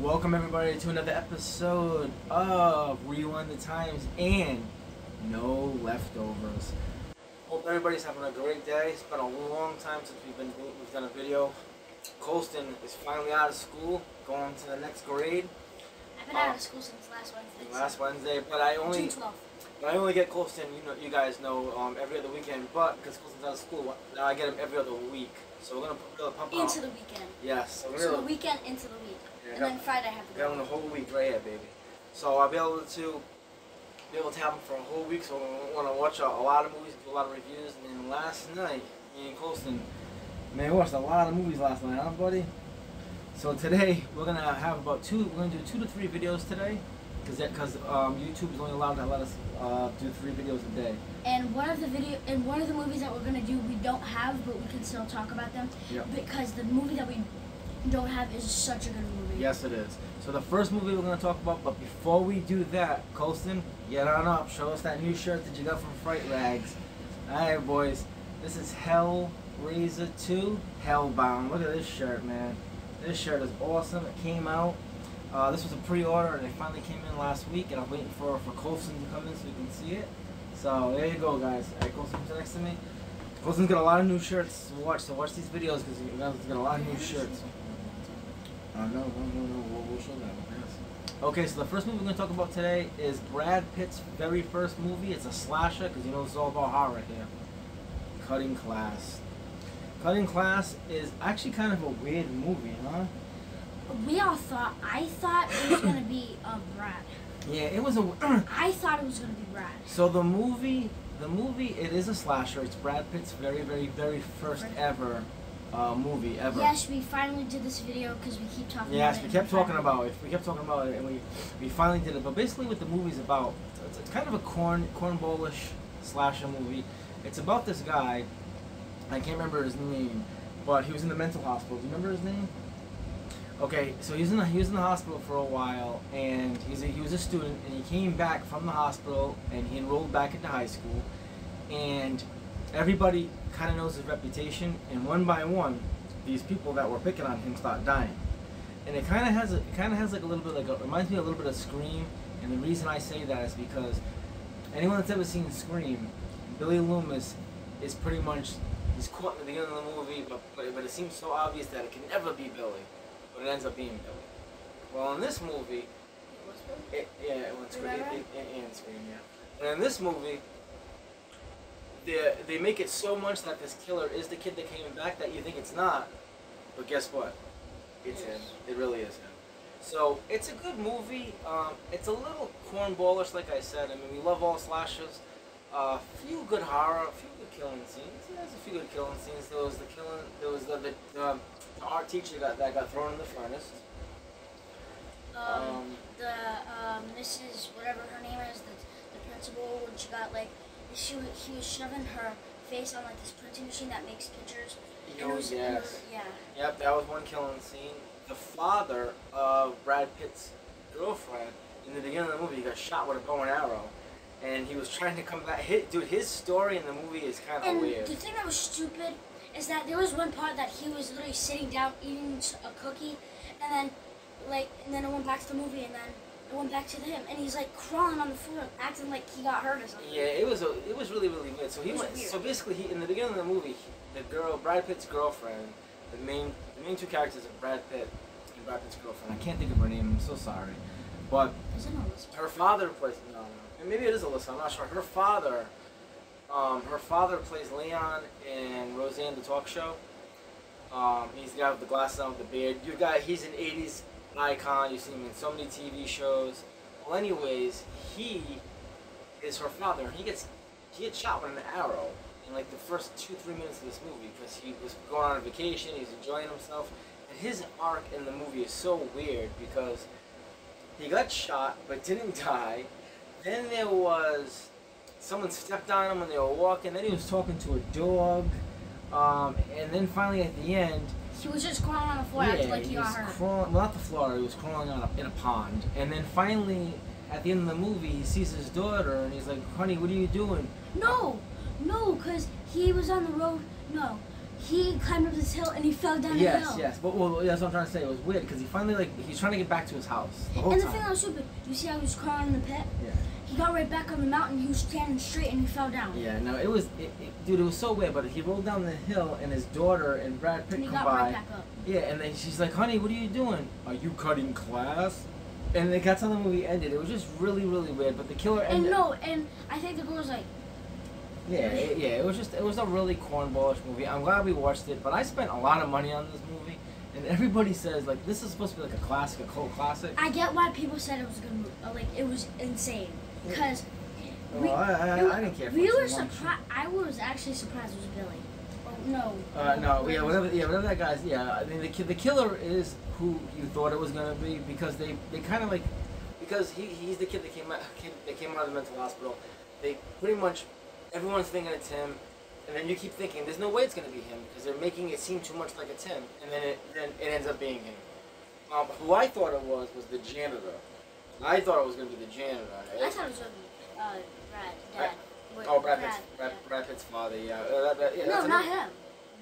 Welcome everybody to another episode of Rewind the Times and No Leftovers. Hope everybody's having a great day. It's been a long time since we've been we've done a video. Colston is finally out of school, going to the next grade I've been out of school since last Wednesday. last Wednesday. But I only June 12th. but I only get Colston, you know, you guys know, um, every other weekend. But because Colston's out of school, now I get him every other week. So we're gonna put really pump out. Into the weekend. yes, so we're So the gonna weekend into the week. And then Friday I have to go. the whole week right here, baby. So I'll be able to be able to have them for a whole week. So we want to watch a, a lot of movies, do a lot of reviews. And then last night, me and Colston, man, we watched a lot of movies last night, huh, buddy? So today we're gonna have about two. We're gonna do two to three videos today, because because um, YouTube is only allowed to let us uh, do three videos a day. And one of the video and one of the movies that we're gonna do we don't have but we can still talk about them. Yep. Because the movie that we don't have is such a good movie. Yes, it is. So the first movie we're gonna talk about, but before we do that, Colston, get on up. Show us that new shirt that you got from Fright Rags. All right, boys. This is Hellraiser 2 Hellbound. Look at this shirt, man. This shirt is awesome. It came out. Uh, this was a pre-order, and it finally came in last week. And I'm waiting for for Colston to come in so we can see it. So there you go, guys. All right, Colston, next to me. Colston's got a lot of new shirts to watch. So watch these videos because you guys got a lot of new shirts. Uh, no, no, no, no. We'll, we'll show that. Yes. Okay, so the first movie we're going to talk about today is Brad Pitt's very first movie. It's a slasher because you know it's all about horror here. Cutting Class. Cutting Class is actually kind of a weird movie, huh? We all thought I thought it was gonna be uh, Brad. Yeah, it was a. I thought it was gonna be Brad. so the movie, the movie, it is a slasher. It's Brad Pitt's very, very, very first ever uh, movie ever. Yes, we finally did this video because we keep talking Yes, about we kept talking about it. We kept talking about it, and we we finally did it. But basically, what the movie's about, it's, it's kind of a corn cornballish slasher movie. It's about this guy. I can't remember his name, but he was in the mental hospital. Do you remember his name? Okay, so he was in the, he was in the hospital for a while, and he's a, he was a student, and he came back from the hospital, and he enrolled back into high school, and everybody kind of knows his reputation, and one by one, these people that were picking on him start dying, and it kind of has a, it kind of has like a little bit like a, reminds me a little bit of Scream, and the reason I say that is because anyone that's ever seen Scream, Billy Loomis is pretty much he's caught in the beginning of the movie, but but, but it seems so obvious that it can never be Billy, but it ends up being Billy. Well, in this movie, it, yeah, it went Scream, it, and Scream, yeah. And in this movie, they they make it so much that this killer is the kid that came back that you think it's not, but guess what? It's him. It really is him. So it's a good movie. Um, it's a little cornballish, like I said. I mean, we love all slashers. A uh, few good horror, a few good killing scenes. Yeah, there's a few good killing scenes. There was the killing. There was the, the, um, the art teacher got, that got thrown in the furnace. Um, Um, the um, Mrs. whatever her name is, the, the principal, when she got like, she was, he was shoving her face on like this printing machine that makes pictures. Oh, was, yes. was- yeah. Yep, that was one killing scene. The father of Brad Pitt's girlfriend in the beginning of the movie got shot with a bow and arrow, and he was trying to come back. His, dude, his story in the movie is kind of weird. the thing that was stupid is that there was one part that he was literally sitting down eating a cookie, and then, like, and then it went back to the movie, and then it went back to him, and he's like crawling on the floor, acting like he got hurt or something. Yeah, it was a, it was really really weird. So he went, weird. so basically he in the beginning of the movie, he- the girl Brad Pitt's girlfriend, the main the main two characters are Brad Pitt and Brad Pitt's girlfriend. I can't think of her name. I'm so sorry, but Is it Elizabeth? her father plays no, no. And maybe it is Alyssa. I'm not sure. Her father, um, her father plays Leon in Roseanne the Talk Show. Um, he's the guy with the glasses on with the beard. You got he's an '80s icon. You see him in so many TV shows. Well, anyways, he is her father. and He gets he gets shot with an arrow in like the first two three minutes of this movie because he was going on vacation. He's enjoying himself, and his arc in the movie is so weird because he got shot but didn't die. Then there was someone stepped on him when they were walking. Then he was talking to a dog, um, and then finally at the end, He was just crawling on the floor, acting like he he got was hurt. crawling. Well, not the floor. He was crawling on a, in a pond. And then finally, at the end of the movie, he sees his daughter, and he's like, "Honey, what are you doing?" No, no, because he was on the road. No, he climbed up this hill and he fell down the Yes, hill. yes. But well, that's what I'm trying to say. It was weird because he finally like he's trying to get back to his house the whole And the time. thing that was stupid, you see how he was crawling in the pit? yeah. He got right back on the mountain. He was standing straight and he fell down. Yeah, no, it was, it, it, dude, it was so weird. But he rolled down the hill, and his daughter and Brad Pitt And he come got by. right back up. Yeah, and then she's like, "Honey, what are you doing? Are you cutting class?" And then that's how the movie ended. It was just really, really weird. But the killer ended. And no, and I think the girl was like, Yeah, it, yeah, it was just, it was a really cornballish movie. I'm glad we watched it, but I spent a lot of money on this movie, and everybody says like this is supposed to be like a classic, a cult classic. I get why people said it was a good movie. Like it was insane because we, Well, I, I, I didn't care. For we were surprised. I was actually surprised it was Billy. Oh no. Uh, no, yeah, whatever, yeah, whatever that guy's, yeah. I mean, the ki- the killer is who you thought it was gonna be because they they kind of like because he he's the kid that came out kid that came out of the mental hospital. They pretty much everyone's thinking it's him, and then you keep thinking there's no way it's gonna be him because they're making it seem too much like it's him, and then it then it ends up being him. Um, who I thought it was was the janitor. I thought it was gonna be the janitor. I thought it was gonna be uh, Brad, Dad. Wait, Oh, Brad Pitt's, Brad, yeah. Brad Pitt's father. Yeah, uh, that, yeah No, not him.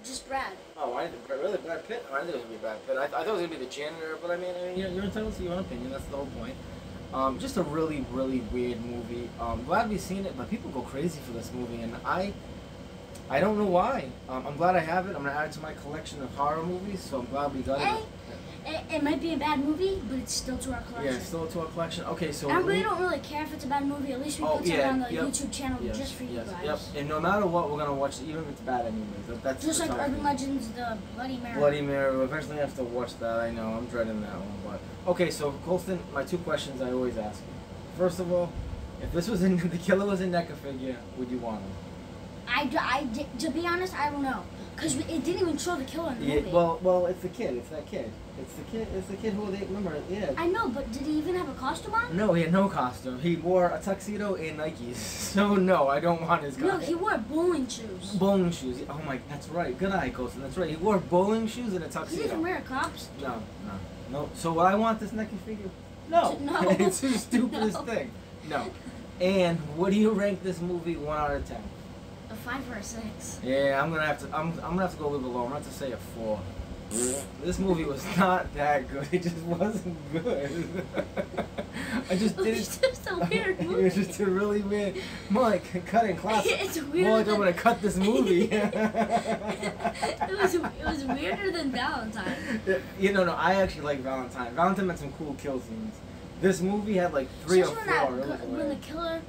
Just Brad. Oh, I didn't, really Brad Pitt? Oh, I didn't think it was gonna be Brad Pitt. I, I thought it was gonna be the janitor, but I mean, I mean, you're, you're entitled to your own opinion. That's the whole point. Um, just a really, really weird movie. Um, I'm glad we've seen it, but people go crazy for this movie, and I, I don't know why. Um, I'm glad I have it. I'm gonna add it to my collection of horror movies, so I'm glad we got it. It, it might be a bad movie, but it's still to our collection. Yeah, it's still to our collection. Okay, so. and we don't really care if it's a bad movie. At least we Oh, put it on the yep, YouTube channel Yes, just for you guys. Yep. And no matter what, we're gonna watch it, even if it's bad anyways. That, that's Just like Urban. Legends, the Bloody Mary. Bloody Mary. We eventually have to watch that. I know. I'm dreading that one. But okay, so Colston, my two questions I always ask. First of all, if this was in the killer was in NECA figure, would you want him? I, I to be honest, I don't know, cause it didn't even show the killer in the Yeah. movie. Well, well, it's the kid. It's that kid. It's the kid. It's the kid who they remember. Yeah. I know, but did he even have a costume on? no, he had no costume. He wore a tuxedo and Nikes. So no, I don't want his Costume. No, he wore bowling shoes. Bowling shoes. Oh my, that's right. Good eye, Colston. That's right. He wore bowling shoes and a tuxedo. He didn't wear a cops. No, no, no. So what I want this NECA figure? No. No. it's the stupidest No. thing. No. And what do you rank this movie one out of ten? A five or a six. Yeah, I'm gonna have to. I'm, I'm gonna have to go live alone. I'm gonna have to say a four. This movie was not that good. It just wasn't good. I just oh, didn't. was just a weird it movie. was just a really weird. More like cutting class. It's weird. More like I'm gonna cut this movie. it was it was weirder than Valentine. you know, no, I actually like Valentine. Valentine had some cool kill scenes. This movie had like three Especially or when that four. It was when the killer,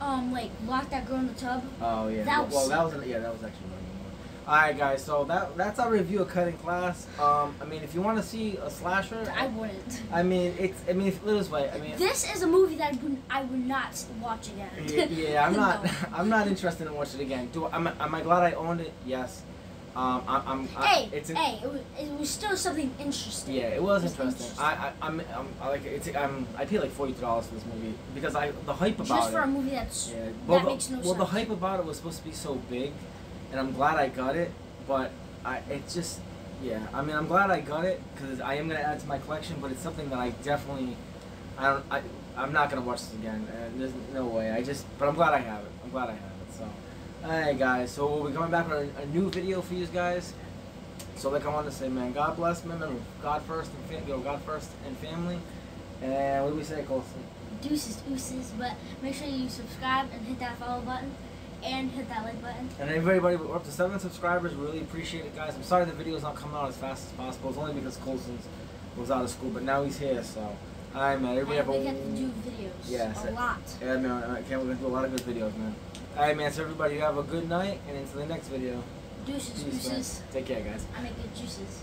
um, like locked that girl in the tub. Oh yeah. that well, was well, that was yeah, that was actually really good. All right, guys. So that that's our review of Cutting Class. Um, I mean, if you want to see a slasher, I wouldn't. I mean, it's. I mean, if, it this way. I mean. This is a movie that I would, I would not watch again. Yeah, yeah, I'm not. No. I'm not interested in watching it again. Do am I, am I glad I owned it? Yes. Um, I, I'm. I, Hey, it's hey, it was, it was still something interesting. Yeah, it was It's interesting. interesting. I, I, I'm, I'm, I like it's. I'm, I paid like forty two dollars for this movie because I the hype about Just for it. a movie that's yeah, that well, the, makes no sense. well, the hype about it was supposed to be so big, and I'm glad I got it. But I, it just, yeah. I mean, I'm glad I got it because I am gonna add it to my collection. But it's something that I definitely, I don't, I, I'm not gonna watch this again. And there's no way. I just, but I'm glad I have it. I'm glad I have it. Alright, guys. So we'll be coming back with a, a new video for you guys. So like I wanted to say, man, God bless, man. Remember, God first and fam- you know, God first and family. And what do we say, Colston? deuces, deuces. But make sure you subscribe and hit that follow button, and hit that like button. And everybody, we're up to seven subscribers. We Really appreciate it, guys. I'm sorry the video's not coming out as fast as possible. It's only because Colston was out of school, but now he's here. So, alright, man. Everybody And have a we get to do videos. Yes. A lot. yeah, man. I can't. We're gonna do a lot of good videos, man. Alright, man. So everybody, have a good night, and until the next video. Deuces, Peace, man. deuces. Take care, guys. I make good juices.